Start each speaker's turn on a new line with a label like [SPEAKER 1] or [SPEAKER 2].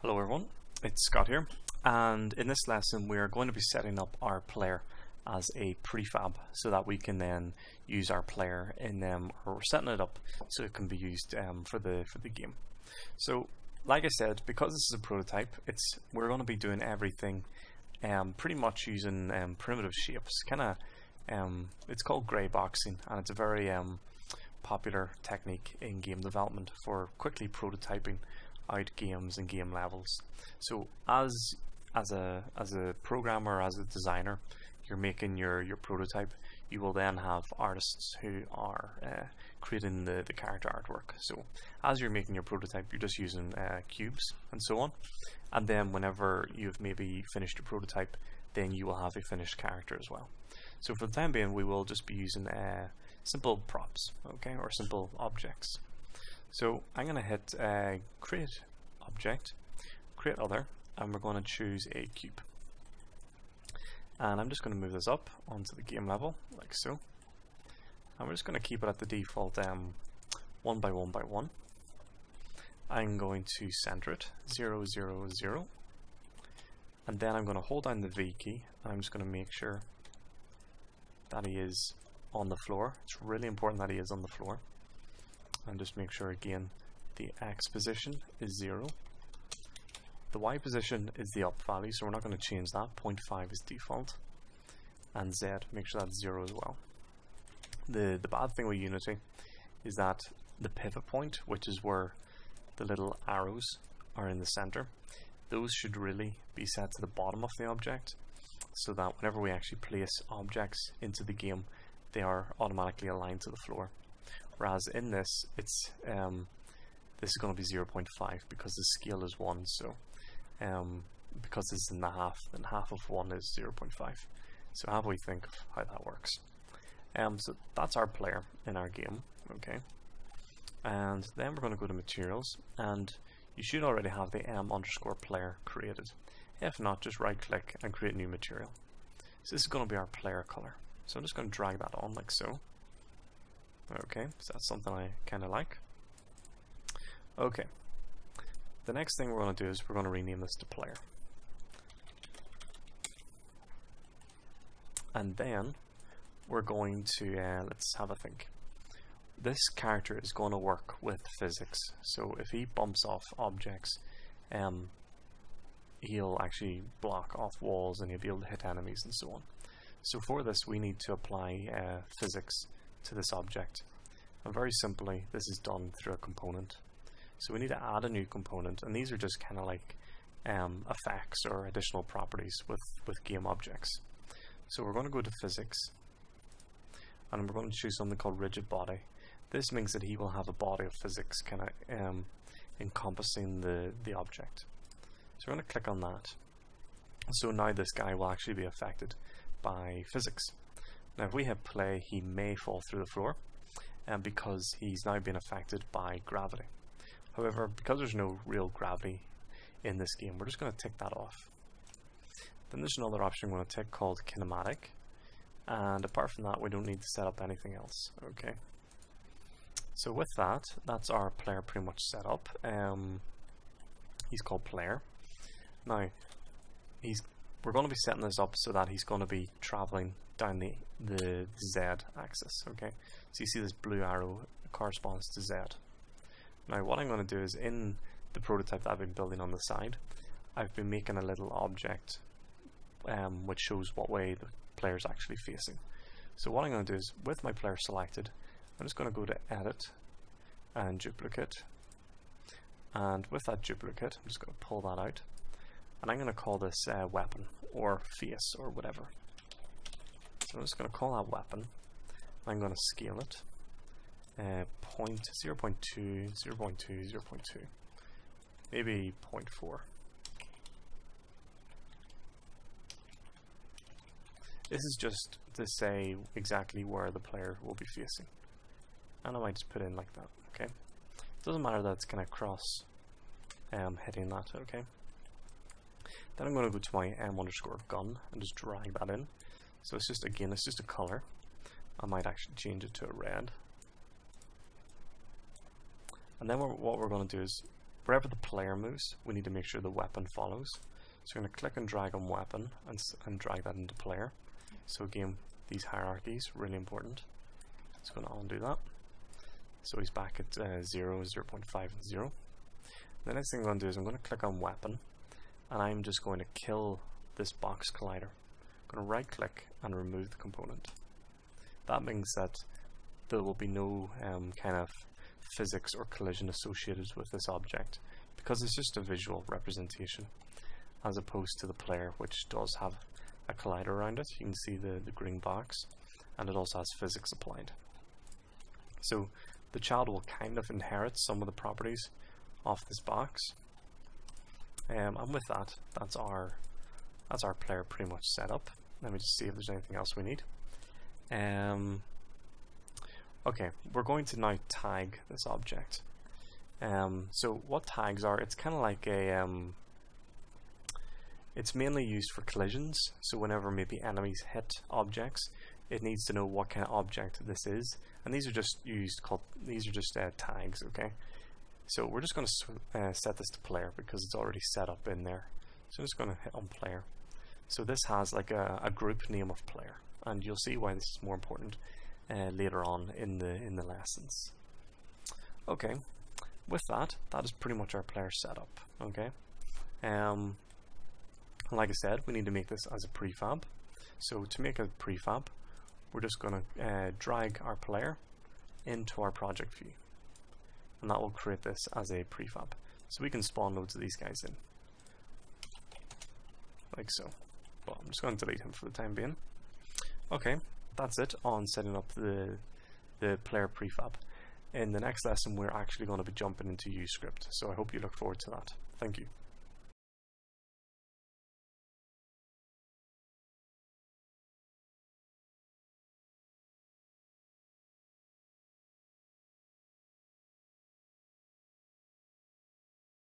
[SPEAKER 1] Hello everyone, it's Scott here. And in this lesson we are going to be setting up our player as a prefab so that we can then use our player in them or we're setting it up so it can be used um, for the for the game. So like I said because this is a prototype it's we're going to be doing everything um, pretty much using um, primitive shapes kind of um, it's called grey boxing and it's a very um, popular technique in game development for quickly prototyping out games and game levels. So as as a as a programmer, as a designer, you're making your your prototype. You will then have artists who are uh, creating the the character artwork. So as you're making your prototype, you're just using uh, cubes and so on. And then whenever you've maybe finished your prototype, then you will have a finished character as well. So for the time being, we will just be using uh, simple props, okay, or simple objects. So I'm going to hit uh, create object, create other, and we're going to choose a cube. And I'm just going to move this up onto the game level, like so. And we're just going to keep it at the default um, 1 by 1 by 1. I'm going to center it, 0, 0, 0. And then I'm going to hold down the V key, and I'm just going to make sure that he is on the floor. It's really important that he is on the floor and just make sure again the X position is 0. The Y position is the up value, so we're not going to change that. 0.5 is default. And Z, make sure that's 0 as well. The, the bad thing with Unity is that the pivot point, which is where the little arrows are in the center, those should really be set to the bottom of the object so that whenever we actually place objects into the game, they are automatically aligned to the floor. Whereas in this, it's um, this is going to be 0.5 because the scale is 1, so um, because this is in the half, then half of 1 is 0.5. So how do we think of how that works? Um, so that's our player in our game, okay? And then we're going to go to materials, and you should already have the m underscore player created. If not, just right click and create new material. So this is going to be our player color. So I'm just going to drag that on like so. Okay, so that's something I kind of like. Okay, the next thing we're going to do is we're going to rename this to player. And then we're going to, uh, let's have a think. This character is going to work with physics, so if he bumps off objects, um, he'll actually block off walls and he'll be able to hit enemies and so on. So for this we need to apply uh, physics to this object. And very simply, this is done through a component. So we need to add a new component, and these are just kind of like um, effects or additional properties with, with game objects. So we're going to go to physics, and we're going to choose something called rigid body. This means that he will have a body of physics kind of um, encompassing the, the object. So we're going to click on that. So now this guy will actually be affected by physics. Now if we hit play, he may fall through the floor um, because he's now been affected by gravity. However, because there's no real gravity in this game, we're just going to tick that off. Then there's another option we're going to tick called kinematic. And apart from that, we don't need to set up anything else. Okay. So with that, that's our player pretty much set up. Um, he's called player. Now, he's we're going to be setting this up so that he's going to be traveling down the, the Z axis, okay? So you see this blue arrow corresponds to Z. Now what I'm going to do is in the prototype that I've been building on the side, I've been making a little object um, which shows what way the player is actually facing. So what I'm going to do is, with my player selected, I'm just going to go to Edit and Duplicate. And with that duplicate, I'm just going to pull that out. And I'm going to call this uh, Weapon or Face or whatever. So I'm just going to call that weapon. I'm going to scale it. Uh, point 0 0.2, 0 0.2, 0 0.2. Maybe 0.4. This is just to say exactly where the player will be facing. And I might just put in like that, okay? It doesn't matter that it's kind of cross um, hitting that, okay? Then I'm going to go to my m underscore gun and just drag that in. So it's just, again, it's just a color. I might actually change it to a red. And then we're, what we're going to do is wherever the player moves, we need to make sure the weapon follows. So we're going to click and drag on weapon and, and drag that into player. So again, these hierarchies, really important. It's going to undo that. So he's back at uh, 0, 0 0.5 and 0. The next thing I'm going to do is I'm going to click on weapon and I'm just going to kill this box collider. I'm going to right click and remove the component. That means that there will be no um, kind of physics or collision associated with this object because it's just a visual representation as opposed to the player which does have a collider around it. You can see the, the green box and it also has physics applied. So the child will kind of inherit some of the properties of this box. Um, and with that, that's our that's our player pretty much set up. Let me just see if there's anything else we need. Um, okay, we're going to now tag this object. Um, so what tags are, it's kind of like a, um, it's mainly used for collisions. So whenever maybe enemies hit objects, it needs to know what kind of object this is. And these are just used called, these are just uh, tags, okay? So we're just going to uh, set this to player because it's already set up in there. So I'm just going to hit on player. So this has like a, a, group name of player, and you'll see why this is more important uh, later on in the in the lessons. Okay, with that, that is pretty much our player setup. Okay, um, like I said, we need to make this as a prefab. So to make a prefab, we're just going to uh, drag our player into our project view, and that will create this as a prefab. So we can spawn loads of these guys in, like so. Well, I'm just going to delete him for the time being. Okay, that's it on setting up the, the player prefab. In the next lesson, we're actually going to be jumping into uScript, so I hope you look forward to that. Thank you.